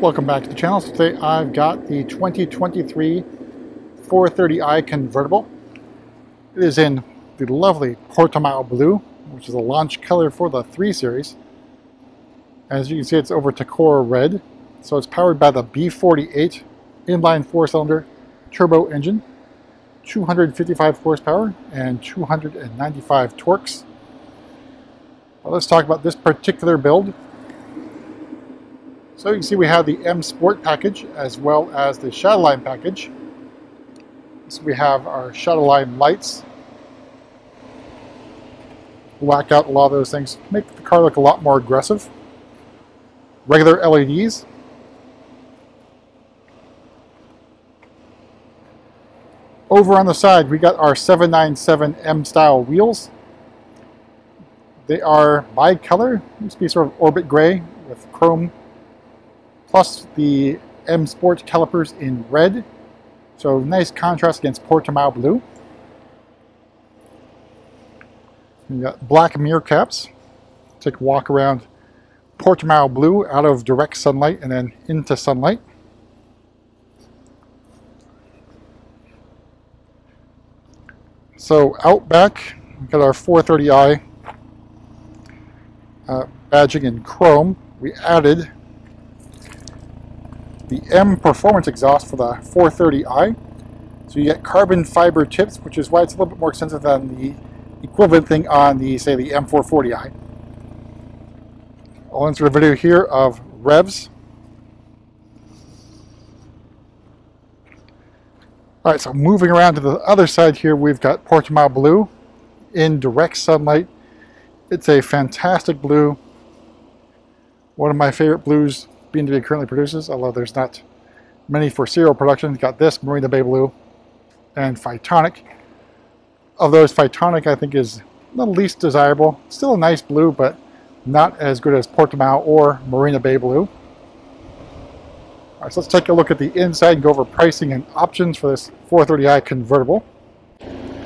Welcome back to the channel. So today I've got the 2023 430i convertible. It is in the lovely Portimao blue, which is a launch color for the 3 Series. As you can see, it's over Tacora red. So it's powered by the B48 inline four-cylinder turbo engine, 255 horsepower and 295 torques. Well, let's talk about this particular build. So you can see we have the M Sport package as well as the Shadowline package. So we have our Shadowline lights. Black out a lot of those things, make the car look a lot more aggressive. Regular LEDs. Over on the side, we got our 797M style wheels. They are bi-color, used to be sort of orbit gray with chrome, plus the M Sport calipers in red. So nice contrast against Portimao blue. You got black mirror caps. Take a walk around Portimao blue out of direct sunlight and then into sunlight. So out back, we got our 430i uh, badging in chrome. We added the M Performance exhaust for the 430i. So you get carbon fiber tips, which is why it's a little bit more expensive than the equivalent thing on the, say, the M440i. I'll insert a video here of revs. All right, so moving around to the other side here, we've got Portimao Blue in direct sunlight. It's a fantastic blue. One of my favorite blues BMW currently produces, although there's not many for serial production. You've got this, Marina Bay Blue, and Phytonic. Of those, Phytonic I think is the least desirable. Still a nice blue, but not as good as Portimao or Marina Bay Blue. All right, so let's take a look at the inside and go over pricing and options for this 430i convertible.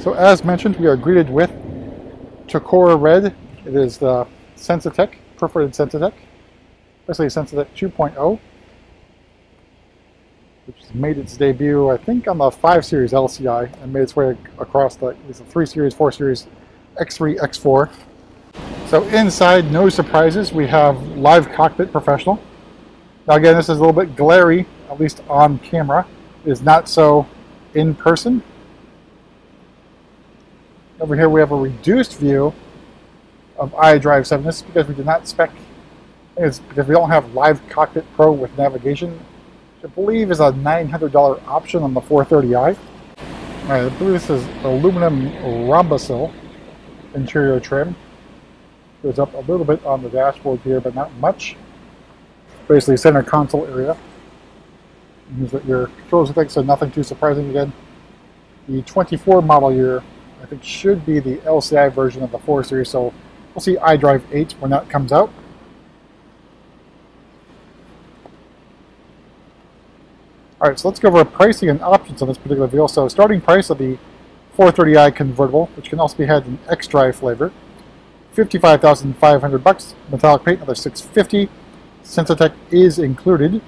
So as mentioned, we are greeted with Tacora Red. It is the Sensatec, perforated Sensatec basically Sensatec 2.0, which made its debut, I think, on the 5 Series LCI and made its way across the, the 3 Series, 4 Series, X3, X4. So inside, no surprises, we have Live Cockpit Professional. Now again, this is a little bit glary, at least on camera. It is not so in person. Over here we have a reduced view of iDrive 7. This is because we did not spec is because we don't have Live Cockpit Pro with navigation, which I believe is a $900 option on the 430i. Right, I believe this is aluminum Rhombicle interior trim. Goes up a little bit on the dashboard here, but not much. Basically, center console area. Means that your controls and things, so nothing too surprising again. The 24 model year, I think, should be the LCI version of the 4 Series, so we'll see iDrive 8 when that comes out. All right, so let's go over pricing and options on this particular vehicle. So starting price of the 430i convertible, which can also be had in X-Drive flavor, 55,500 bucks. Metallic paint, another 650. Sensatec is included.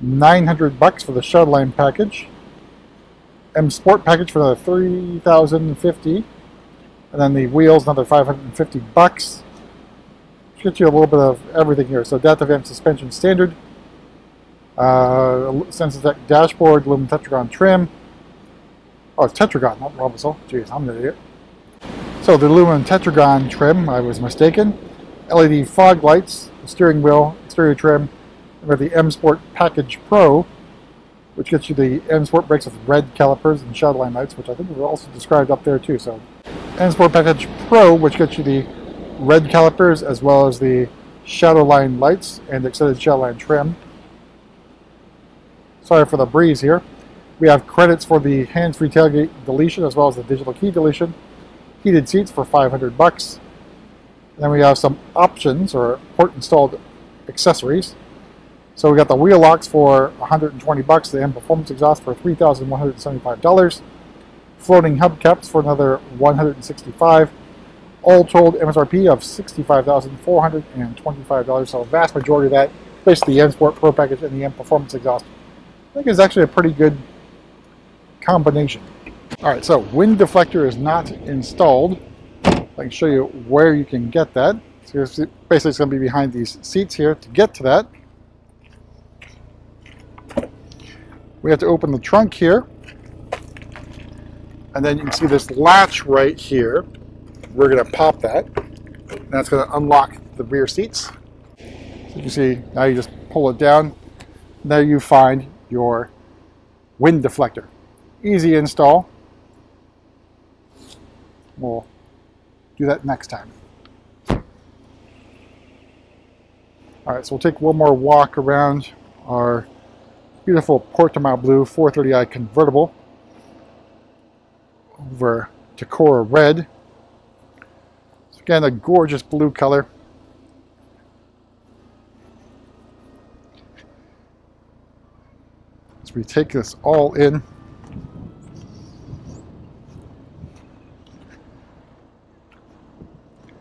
900 bucks for the Shadowline package. M Sport package for another 3,050. And then the wheels, another 550 bucks. Which Get you a little bit of everything here. So Adaptive M suspension standard, uh, Sensatec dashboard, aluminum tetragon trim. Oh, it's tetragon, not Rhombicle. Jeez, I'm an idiot. So the aluminum tetragon trim, I was mistaken. LED fog lights, steering wheel, exterior trim. We have the M Sport Package Pro, which gets you the M Sport brakes with red calipers and shadowline lights, which I think was also described up there too. So M Sport Package Pro, which gets you the red calipers as well as the shadowline lights and extended shadowline trim. Sorry for the breeze here. We have credits for the hands-free tailgate deletion as well as the digital key deletion. Heated seats for 500 bucks. Then we have some options or port installed accessories. So we got the wheel locks for 120 bucks, the M Performance exhaust for $3,175, floating hubcaps for another 165. All told MSRP of $65,425. So vast majority of that basically the M Sport Pro package and the M Performance exhaust. Think it's actually a pretty good combination. All right, so wind deflector is not installed. I can show you where you can get that. So basically it's going to be behind these seats here. To get to that, we have to open the trunk here. And then you can see this latch right here. We're going to pop that. And that's going to unlock the rear seats. So you can see, now you just pull it down. There you find your wind deflector. Easy install. We'll do that next time. All right, so we'll take one more walk around our beautiful Portimao Blue 430i convertible over Tacora Red. So again, a gorgeous blue color. As we take this all in,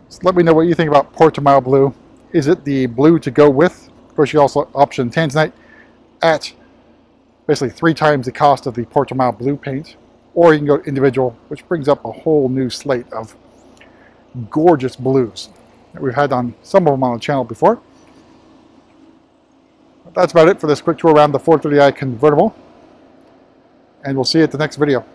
so let me know what you think about Portimao Blue. Is it the blue to go with? Of course, you also option Tanzanite at basically three times the cost of the Portimao Blue paint. Or you can go individual, which brings up a whole new slate of gorgeous blues that we've had on some of them on the channel before. That's about it for this quick tour around the 430i convertible. And we'll see you at the next video.